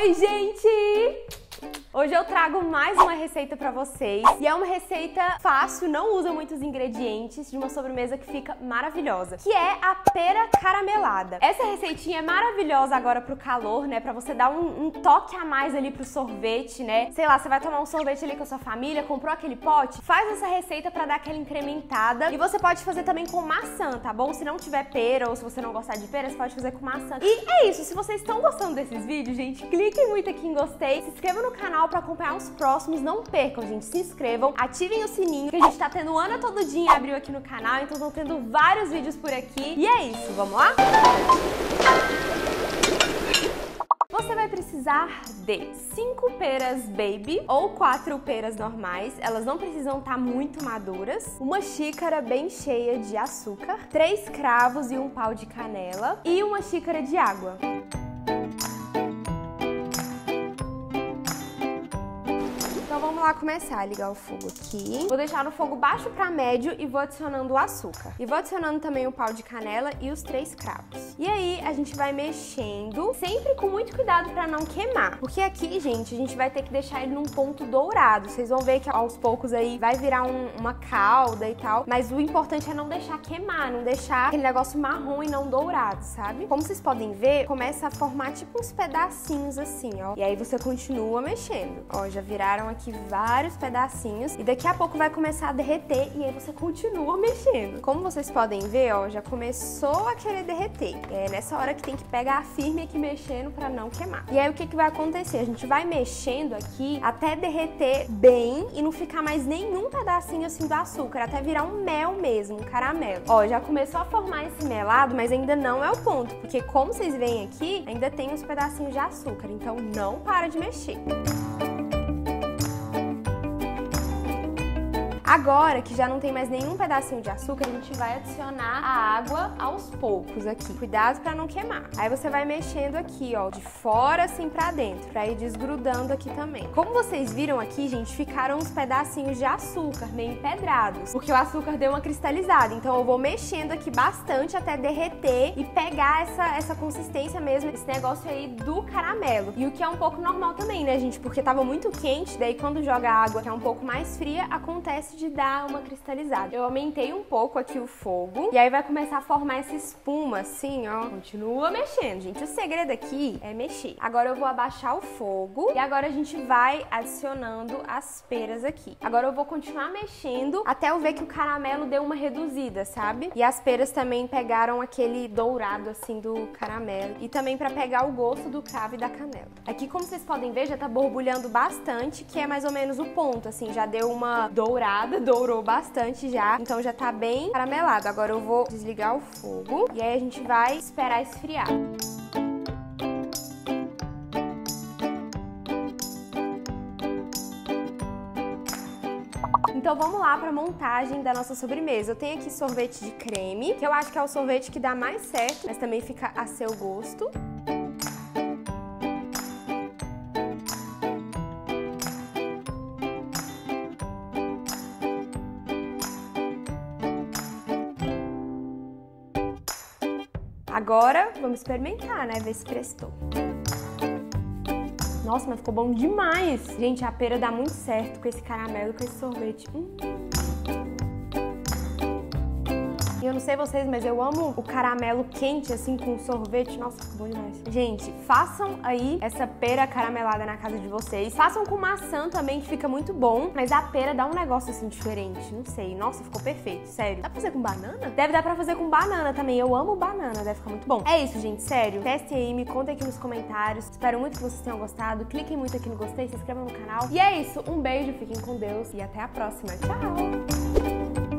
Oi, gente! Hoje eu trago mais uma receita pra vocês e é uma receita fácil, não usa muitos ingredientes, de uma sobremesa que fica maravilhosa, que é a pera caramelada. Essa receitinha é maravilhosa agora pro calor, né, pra você dar um, um toque a mais ali pro sorvete, né? Sei lá, você vai tomar um sorvete ali com a sua família, comprou aquele pote, faz essa receita pra dar aquela incrementada e você pode fazer também com maçã, tá bom? Se não tiver pera ou se você não gostar de pera, você pode fazer com maçã. E é isso, se vocês estão gostando desses vídeos, gente, cliquem muito aqui em gostei, se inscreva no canal para acompanhar os próximos. Não percam, gente. Se inscrevam, ativem o sininho, que a gente tá tendo Ana Todo Dia abril aqui no canal, então estão tendo vários vídeos por aqui. E é isso, vamos lá? Você vai precisar de 5 peras baby ou 4 peras normais, elas não precisam estar tá muito maduras, uma xícara bem cheia de açúcar, 3 cravos e um pau de canela e uma xícara de água. Vamos lá começar a ligar o fogo aqui. Vou deixar no fogo baixo para médio e vou adicionando o açúcar. E vou adicionando também o pau de canela e os três cravos. E aí a gente vai mexendo, sempre com muito cuidado para não queimar. Porque aqui, gente, a gente vai ter que deixar ele num ponto dourado. Vocês vão ver que aos poucos aí vai virar um, uma calda e tal. Mas o importante é não deixar queimar, não deixar aquele negócio marrom e não dourado, sabe? Como vocês podem ver, começa a formar tipo uns pedacinhos assim, ó. E aí você continua mexendo. Ó, já viraram aqui vários pedacinhos e daqui a pouco vai começar a derreter e aí você continua mexendo. Como vocês podem ver, ó, já começou a querer derreter. É nessa hora que tem que pegar firme aqui mexendo para não queimar. E aí o que, que vai acontecer? A gente vai mexendo aqui até derreter bem e não ficar mais nenhum pedacinho assim do açúcar, até virar um mel mesmo, um caramelo. Ó, já começou a formar esse melado, mas ainda não é o ponto, porque como vocês veem aqui, ainda tem uns pedacinhos de açúcar, então não para de mexer. Agora que já não tem mais nenhum pedacinho de açúcar, a gente vai adicionar a água aos poucos aqui. Cuidado para não queimar. Aí você vai mexendo aqui, ó, de fora assim para dentro, para ir desgrudando aqui também. Como vocês viram aqui, gente, ficaram uns pedacinhos de açúcar meio empedrados, porque o açúcar deu uma cristalizada. Então eu vou mexendo aqui bastante até derreter e pegar essa, essa consistência mesmo, esse negócio aí do caramelo. E o que é um pouco normal também, né, gente? Porque tava muito quente, daí quando joga água que é um pouco mais fria, acontece de dar uma cristalizada. Eu aumentei um pouco aqui o fogo e aí vai começar a formar essa espuma assim, ó. Continua mexendo, gente. O segredo aqui é mexer. Agora eu vou abaixar o fogo e agora a gente vai adicionando as peras aqui. Agora eu vou continuar mexendo até eu ver que o caramelo deu uma reduzida, sabe? E as peras também pegaram aquele dourado assim do caramelo e também para pegar o gosto do cravo e da canela. Aqui, como vocês podem ver, já tá borbulhando bastante, que é mais ou menos o ponto, assim, já deu uma dourada dourou bastante já, então já tá bem caramelado. Agora eu vou desligar o fogo e aí a gente vai esperar esfriar. Então vamos lá para a montagem da nossa sobremesa. Eu tenho aqui sorvete de creme, que eu acho que é o sorvete que dá mais certo, mas também fica a seu gosto. Agora, vamos experimentar, né? Ver se prestou. Nossa, mas ficou bom demais! Gente, a pera dá muito certo com esse caramelo, com esse sorvete. Hum. Eu não sei vocês, mas eu amo o caramelo quente, assim, com sorvete. Nossa, que bom demais. Gente, façam aí essa pera caramelada na casa de vocês. Façam com maçã também, que fica muito bom. Mas a pera dá um negócio, assim, diferente. Não sei. Nossa, ficou perfeito, sério. Dá pra fazer com banana? Deve dar pra fazer com banana também. Eu amo banana, deve ficar muito bom. É isso, gente, sério. Testem aí, me contem aqui nos comentários. Espero muito que vocês tenham gostado. Cliquem muito aqui no gostei, se inscrevam no canal. E é isso. Um beijo, fiquem com Deus e até a próxima. Tchau!